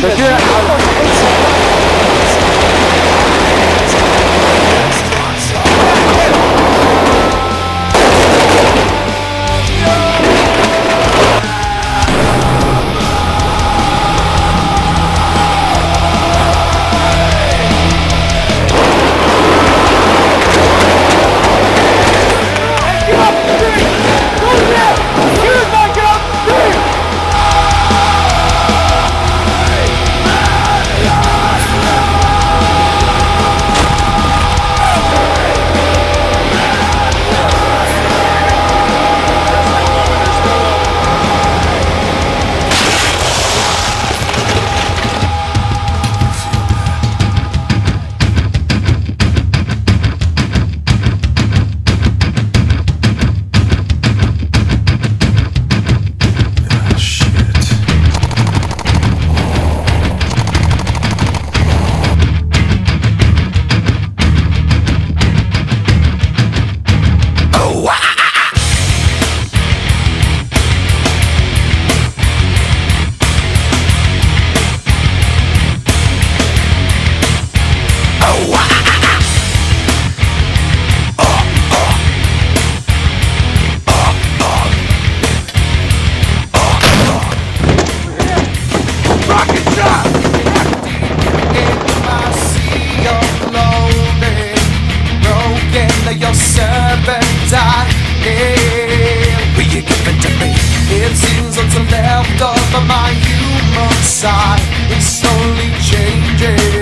小心 under your servant I am Will you give it to me? It seems what's left of my human side is slowly changing